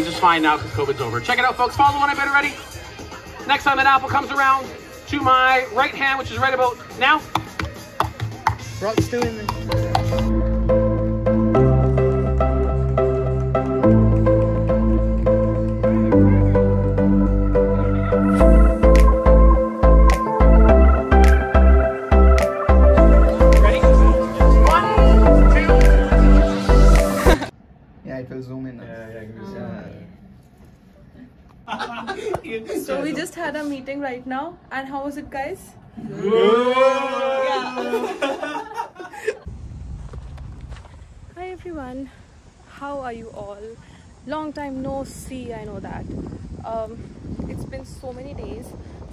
Which is fine now because COVID's over. Check it out, folks. Follow the one I better ready. Next time an apple comes around to my right hand, which is right about now. Brock's doing this. So we just had a meeting right now, and how was it, guys? Hi everyone, how are you all? Long time no see, I know that. Um, it's been so many days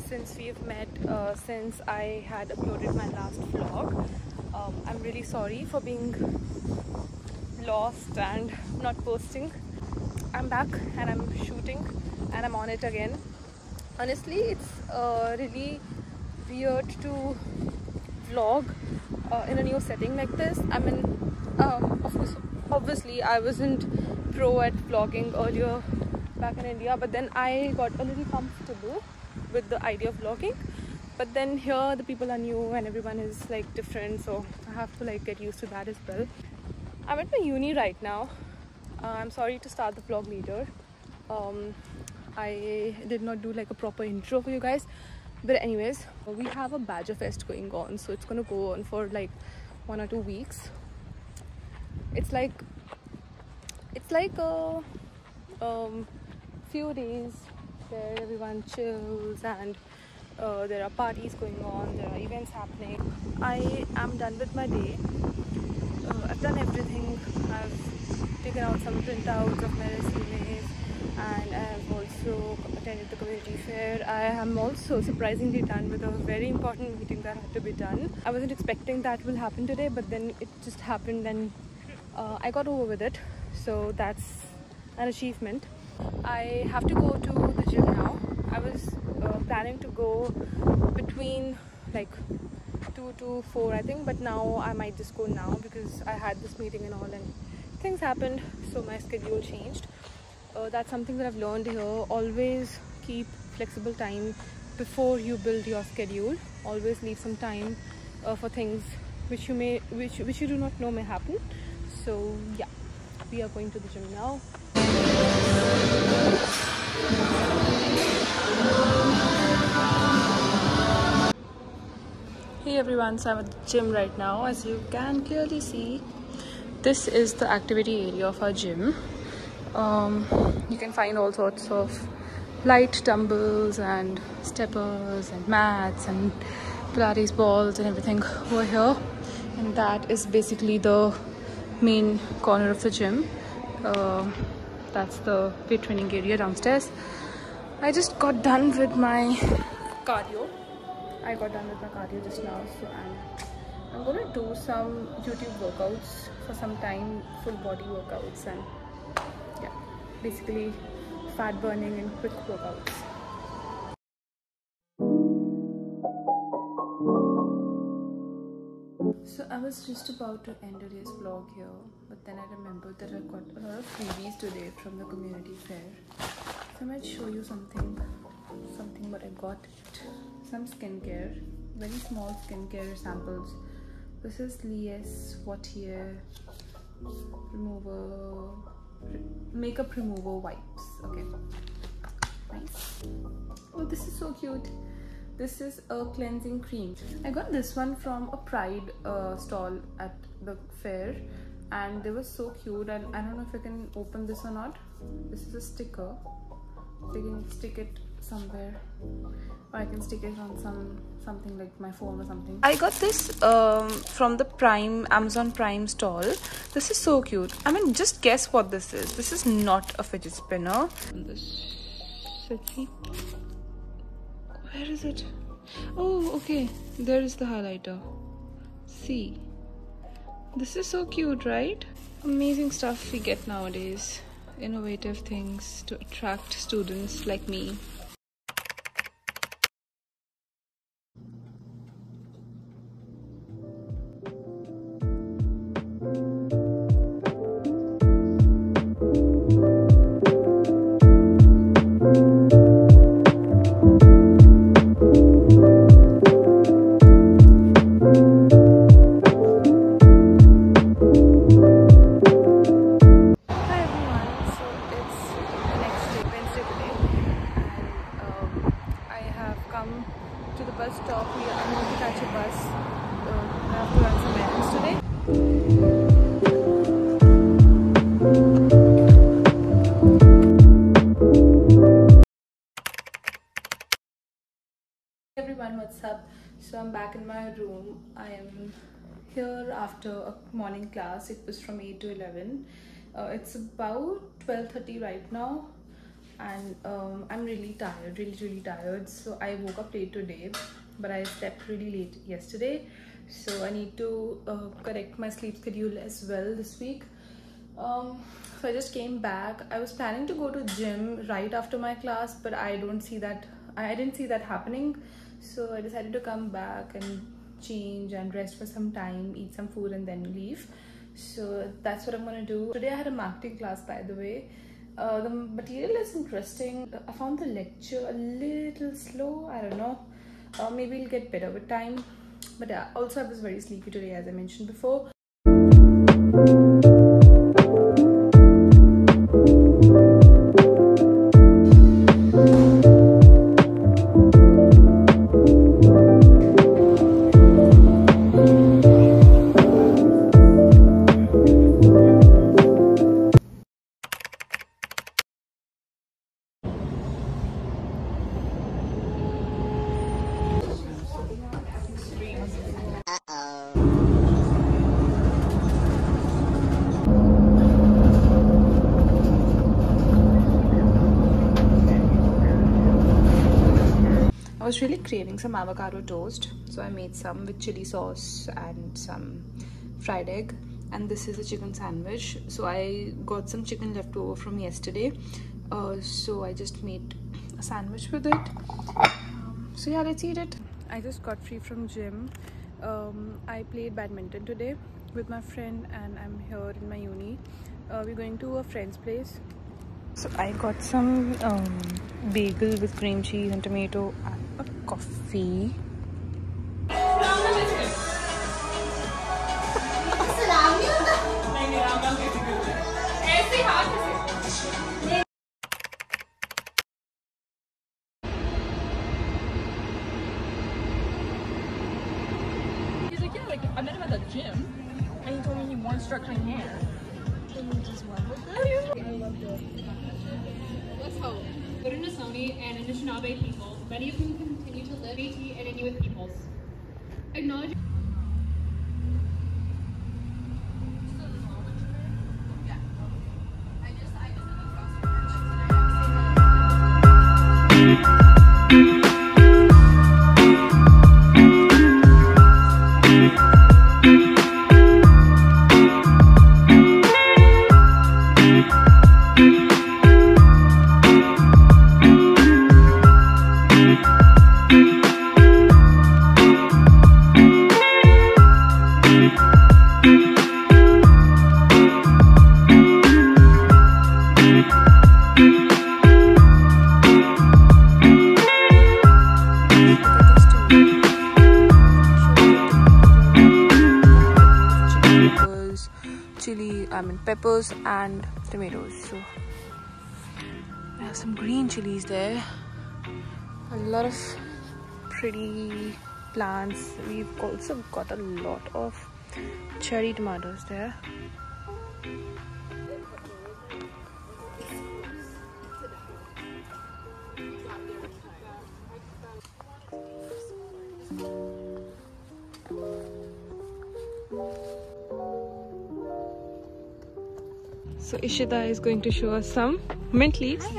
since we've met, uh, since I had uploaded my last vlog. Um, I'm really sorry for being lost and not posting. I'm back and I'm shooting and I'm on it again. Honestly, it's uh, really weird to vlog uh, in a new setting like this. I mean, um, of course, obviously, I wasn't pro at vlogging earlier back in India, but then I got a little comfortable with the idea of vlogging. But then here, the people are new and everyone is like different, so I have to like get used to that as well. I'm at my uni right now. Uh, I'm sorry to start the vlog later. Um, I did not do like a proper intro for you guys. But anyways, we have a Badger Fest going on, so it's gonna go on for like one or two weeks. It's like it's like a um, few days where everyone chills and uh, there are parties going on, there are events happening. I am done with my day uh, I've done everything. I've taken out some printouts of my resumes and I have also attended the community fair. I am also surprisingly done with a very important meeting that had to be done. I wasn't expecting that will happen today, but then it just happened and uh, I got over with it. So that's an achievement. I have to go to the gym now. I was uh, planning to go between like 2 to 4 I think but now I might just go now because I had this meeting and all and things happened so my schedule changed uh, that's something that I've learned here always keep flexible time before you build your schedule always leave some time uh, for things which you may which which you do not know may happen so yeah we are going to the gym now Hey everyone, so I'm at the gym right now. As you can clearly see, this is the activity area of our gym. Um, you can find all sorts of light dumbbells and steppers and mats and Pilates balls and everything over here. And that is basically the main corner of the gym. Uh, that's the weight training area downstairs. I just got done with my cardio. I got done with my cardio just now, so I'm I'm gonna do some YouTube workouts for some time, full body workouts, and basically fat burning and quick workouts. So I was just about to end today's vlog here, but then I remembered that I got a lot of freebies today from the community fair. So I might show you something, something what I got. Some skincare, very small skincare samples. This is Lise Watier remover, makeup remover wipes. Okay, nice. Oh, this is so cute. This is a cleansing cream. I got this one from a pride uh, stall at the fair and they were so cute and i don't know if i can open this or not. This is a sticker you can stick it somewhere. Or i can stick it on some something like my phone or something. I got this um, from the prime amazon prime stall. This is so cute. I mean just guess what this is. This is not a fidget spinner. Where is it? Oh okay. There is the highlighter. See. This is so cute right? Amazing stuff we get nowadays innovative things to attract students like me back in my room. I am here after a morning class. It was from 8 to 11. Uh, it's about 12:30 right now, and um, I'm really tired, really really tired. So I woke up late today, but I slept really late yesterday. So I need to uh, correct my sleep schedule as well this week. Um, so I just came back. I was planning to go to gym right after my class, but I don't see that. I I didn't see that happening. So I decided to come back and change and rest for some time, eat some food, and then leave. So that's what I'm gonna do. Today I had a marketing class, by the way. Uh, the material is interesting. I found the lecture a little slow. I don't know. Uh, maybe it'll get better with time. But yeah, also I was very sleepy today, as I mentioned before. Was really craving some avocado toast, so I made some with chili sauce and some fried egg. And this is a chicken sandwich. So I got some chicken left over from yesterday, uh, so I just made a sandwich with it. Um, so yeah, let's eat it. I just got free from gym. Um, I played badminton today with my friend, and I'm here in my uni. Uh, we're going to a friend's place so I got some um, bagel with cream cheese and tomato a coffee. People, many of whom continue to live and Inuit peoples. Acknowledge peppers and tomatoes. So I have some green chilies there. A lot of pretty plants. We've also got a lot of cherry tomatoes there. Ishita is going to show us some mint leaves.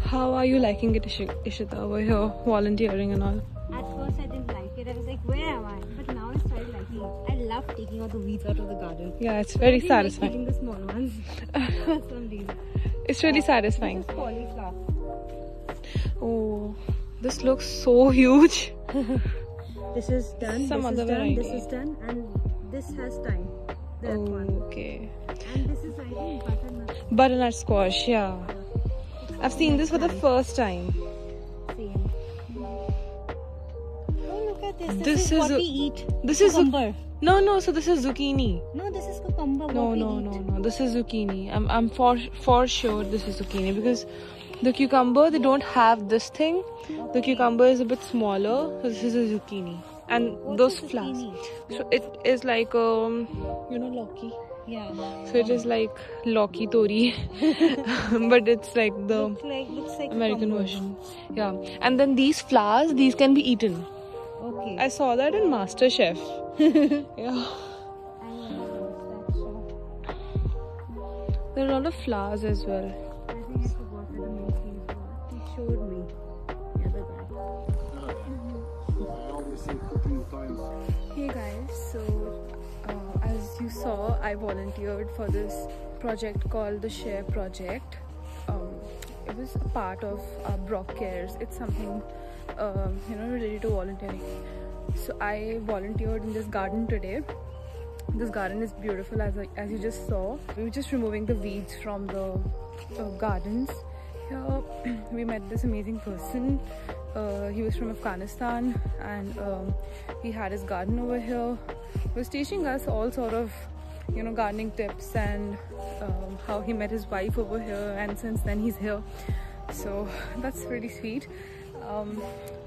How are you liking it, Ishi- Ishita, over here, volunteering and all? At first, I didn't like it. I was like, where am I? But now I started liking it. I love taking all the weeds out of the garden. Yeah, it's very I like satisfying. taking the small ones. For some reason. It's really satisfying. Is cauliflower. Oh, this looks so huge. This is done. Some this other is done. This is done. And this has time. That one. Okay. And this is, I think, butternut. Butternut squash, yeah. I've seen this for the first time. Same. Oh, look at this. This, This is, is what a- we eat. This is cucumber. no, no. So this is zucchini. No, this is cucumber. No, no, no, no. This is zucchini. I'm, I'm for for sure this is zucchini because the cucumber they don't have this thing. The cucumber is a bit smaller. So this is a zucchini, and What's those flowers. So it is like um, you know, Loki. Yeah. So it is like Loki Tori, but it's like the Looks like, looks like American version. Yeah, and then these flowers, these can be eaten. Okay. I saw that in Master Chef. yeah, I know that's so. there are a lot of flowers as well. Hey guys, so uh, as you saw, I volunteered for this project called the Share Project. Um, it was a part of uh, Brock Cares. It's something um, you know related to volunteering. So I volunteered in this garden today. This garden is beautiful as I, as you just saw. We were just removing the weeds from the uh, gardens. Here we met this amazing person. Uh, he was from Afghanistan and um, he had his garden over here. He was teaching us all sort of you know gardening tips and um, how he met his wife over here and since then he's here. So that's really sweet. Um,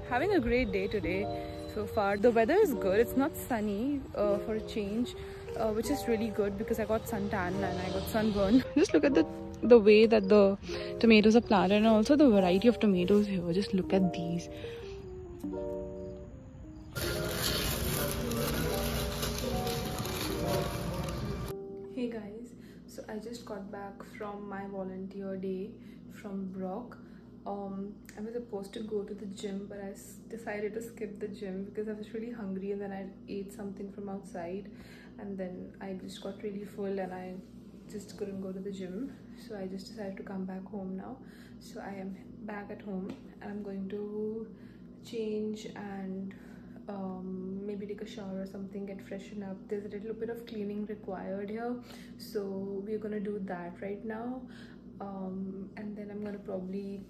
having a great day today so far. The weather is good. It's not sunny uh, for a change, uh, which is really good because I got suntan and I got sunburn. Just look at the the way that the tomatoes are planted and also the variety of tomatoes here. Just look at these. Hey guys, so I just got back from my volunteer day from Brock. Um, I was supposed to go to the gym, but I decided to skip the gym because I was really hungry and then I ate something from outside and then I just got really full and I just couldn't go to the gym. So I just decided to come back home now. So I am back at home and I'm going to change and um, maybe take a shower or something, get freshen up. There's a little bit of cleaning required here, so we're gonna do that right now. Um, and then I'm gonna probably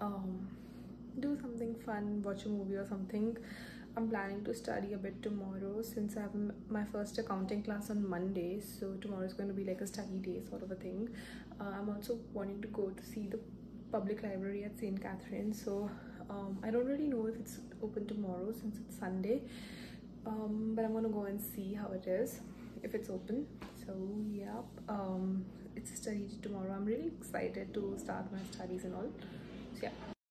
um, do something fun, watch a movie or something. I'm planning to study a bit tomorrow since I have my first accounting class on Monday, so tomorrow is going to be like a study day sort of a thing. Uh, I'm also wanting to go to see the public library at St. Catherine. so um, I don't really know if it's open tomorrow since it's Sunday, um, but I'm gonna go and see how it is if it's open. so yeah, um it's study tomorrow i'm really excited to start my studies and all so yeah